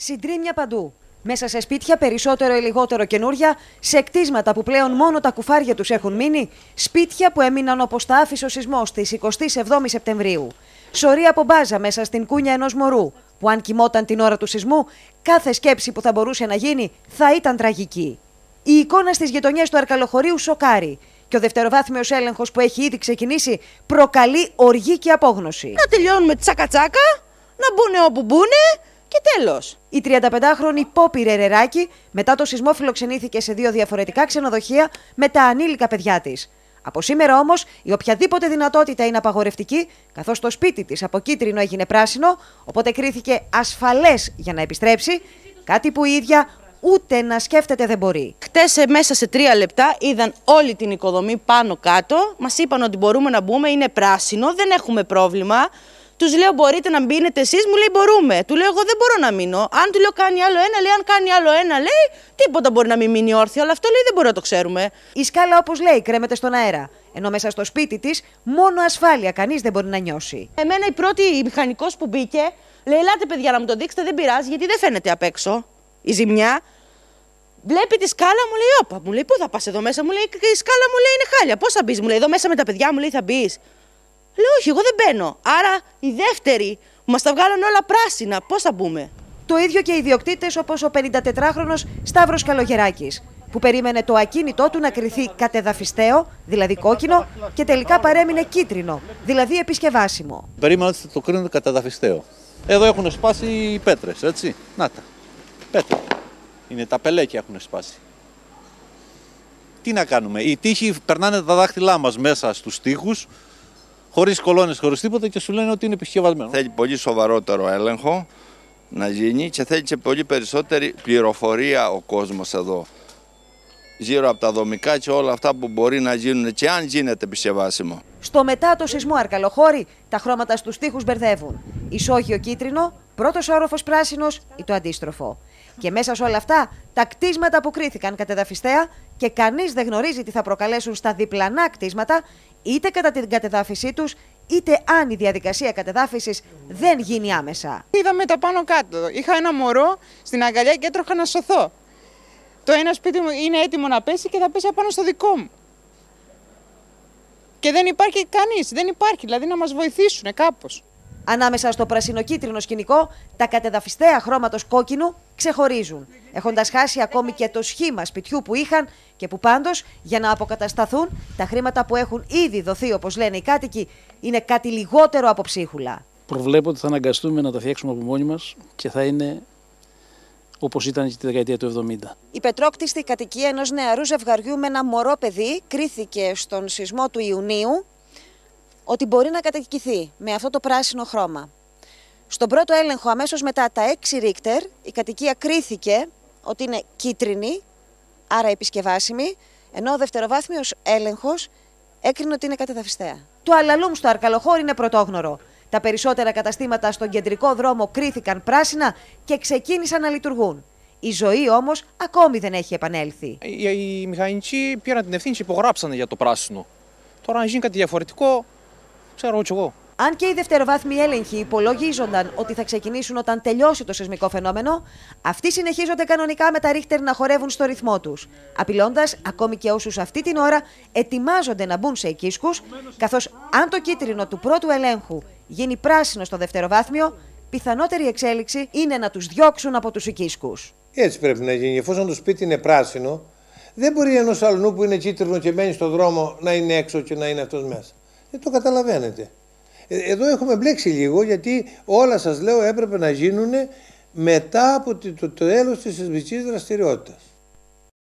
Συντρίμια παντού. Μέσα σε σπίτια περισσότερο ή λιγότερο καινούρια, σε κτίσματα που πλέον μόνο τα κουφάρια τους έχουν μείνει, σπίτια που έμειναν όπως τα άφησε ο σεισμός της 27 Σεπτεμβρίου. Σωρία από μπάζα μέσα στην κούνια ενός μωρού, που αν κοιμόταν την ώρα του σεισμού, κάθε σκέψη που θα μπορούσε να γίνει θα ήταν τραγική. Η εικόνα στις γειτονιές του Αρκαλοχωρίου σοκάρει και ο δευτεροβάθμιος έλεγχος που έχει ήδη ξεκινήσει προκαλεί οργή και απόγνωση. Να τελειώνουμε τσάκα τσάκα, να μπουν όπου μπουνε και τέλος. Η 35χρονη Πόπη Ρερεράκη μετά το σεισμό φιλοξενήθηκε σε δύο διαφορετικά ξενοδοχεία με τα ανήλικα παιδιά της. Από σήμερα όμως η οποιαδήποτε δυνατότητα είναι απαγορευτική, καθώς το σπίτι της από κίτρινο έγινε πράσινο, οπότε κρίθηκε ασφαλές για να επιστρέψει, κάτι που η ίδια ούτε να σκέφτεται δεν μπορεί. Χτες μέσα σε τρία λεπτά είδαν όλη την οικοδομή πάνω κάτω. Μας είπαν ότι μπορούμε να μπούμε, είναι πράσινο, δεν έχουμε πρόβλημα. Τους λέω: Μπορείτε να μπίνετε εσείς, μου λέει: Μπορούμε. Του λέω: Εγώ δεν μπορώ να μείνω. Αν του λέω: Κάνει άλλο ένα, λέει: Αν κάνει άλλο ένα, λέει: Τίποτα μπορεί να μην μείνει όρθιο, αλλά αυτό λέει: Δεν μπορεί να το ξέρουμε. Η σκάλα, όπως λέει, κρέμεται στον αέρα. Ενώ μέσα στο σπίτι της, μόνο ασφάλεια κανείς δεν μπορεί να νιώσει. Εμένα η πρώτη μηχανικός που μπήκε, λέει: Ελάτε, παιδιά, να μου το δείξετε, δεν πειράζει, γιατί δεν φαίνεται απ' έξω η ζημιά. Βλέπει τη σκάλα, μου λέει: Όπα, μου λέει: Πού θα πας εδώ μέσα, μου λέει: Η σκάλα μου λέει: Είναι χάλια. Πώς θα μπεις, μου λέει: Εδώ μέσα με τα παιδιά μου λέει: Θα μπεις. Λέω: Όχι, εγώ δεν μπαίνω. Άρα η δεύτερη που μας τα βγάλανε όλα πράσινα, πώς θα μπούμε; Το ίδιο και οι ιδιοκτήτες όπως ο 54χρονο Σταύρος Καλογεράκης, που περίμενε το ακίνητό του να κρυθεί κατεδαφιστέο, δηλαδή κόκκινο, και τελικά παρέμεινε κίτρινο, δηλαδή επισκευάσιμο. Περίμενα ότι θα το κρίνουν κατεδαφιστέο. Εδώ έχουν σπάσει οι πέτρες, έτσι. Να τα. Πέτρα. Είναι τα πελέκια έχουν σπάσει. Τι να κάνουμε. Οι τείχοι περνάνε τα δάχτυλά μας μέσα στους τείχους, χωρίς κολόνες, χωρίς τίποτα και σου λένε ότι είναι επισκευασμένο. Θέλει πολύ σοβαρότερο έλεγχο να γίνει και θέλει και πολύ περισσότερη πληροφορία ο κόσμος εδώ. Γύρω από τα δομικά και όλα αυτά που μπορεί να γίνουν και αν γίνεται επισκευάσιμο. Στο μετά το σεισμό Αρκαλοχώρη, τα χρώματα στους τοίχους μπερδεύουν. Ισόγειο κίτρινο, πρώτος όροφος πράσινος ή το αντίστροφο. Και μέσα σε όλα αυτά, τα κτίσματα που κρίθηκαν κατεδαφιστέα και κανείς δεν γνωρίζει τι θα προκαλέσουν στα διπλανά κτίσματα, είτε κατά την κατεδάφιση τους, είτε αν η διαδικασία κατεδάφισης δεν γίνει άμεσα. Είδαμε τα πάνω κάτω. Είχα ένα μωρό στην αγκαλιά και έτρωχα να σωθώ. Το ένα σπίτι μου είναι έτοιμο να πέσει και θα πέσει απάνω στο δικό μου. Και δεν υπάρχει κανείς, δεν υπάρχει, δηλαδή να μας βοηθήσουν κάπως. Ανάμεσα στο πρασινοκίτρινο σκηνικό, τα κατεδαφιστέα χρώματος κόκκινου ξεχωρίζουν, έχοντας χάσει ακόμη και το σχήμα σπιτιού που είχαν και που πάντως για να αποκατασταθούν τα χρήματα που έχουν ήδη δοθεί, όπως λένε οι κάτοικοι, είναι κάτι λιγότερο από ψίχουλα. Προβλέπω ότι θα αναγκαστούμε να τα φτιάξουμε από μόνοι μας και θα είναι όπως ήταν και τη δεκαετία του 70. Η πετρόκτιστη κατοικία ενός νεαρού ζευγαριού με ένα μωρό παιδί κρίθηκε στον σεισμό του Ιουνίου ότι μπορεί να κατοικηθεί με αυτό το πράσινο χρώμα. Στον πρώτο έλεγχο, αμέσως μετά τα 6 ρίχτερ, η κατοικία κρίθηκε ότι είναι κίτρινη, άρα επισκευάσιμη, ενώ ο δευτεροβάθμιος έλεγχος έκρινε ότι είναι κατεδαφιστέα. Το αλαλούμ στο Αρκαλοχώρι είναι πρωτόγνωρο. Τα περισσότερα καταστήματα στον κεντρικό δρόμο κρίθηκαν πράσινα και ξεκίνησαν να λειτουργούν. Η ζωή όμως ακόμη δεν έχει επανέλθει. Οι, οι μηχανικοί πήραν την ευθύνη και υπογράψανε για το πράσινο. Τώρα, αν γίνει κάτι διαφορετικό, ξέρω κι εγώ. Αν και οι δευτεροβάθμιοι έλεγχοι υπολογίζονταν ότι θα ξεκινήσουν όταν τελειώσει το σεισμικό φαινόμενο, αυτοί συνεχίζονται κανονικά με τα ρίχτερ να χορεύουν στο ρυθμό τους, απειλώντας ακόμη και όσους αυτή την ώρα ετοιμάζονται να μπουν σε οικίσκους, καθώς αν το κίτρινο του πρώτου ελέγχου γίνει πράσινο στο δευτεροβάθμιο, πιθανότερη εξέλιξη είναι να τους διώξουν από τους οικίσκους. Έτσι πρέπει να γίνει. Εφόσον το σπίτι είναι πράσινο, δεν μπορεί ενός αλλού που είναι κίτρινο και μένει στο δρόμο να είναι έξω και να είναι αυτός μέσα. Δεν το καταλαβαίνετε. Ε, εδώ έχουμε μπλέξει λίγο γιατί όλα σας λέω έπρεπε να γίνουν μετά από το τέλος της σεισμικής δραστηριότητας.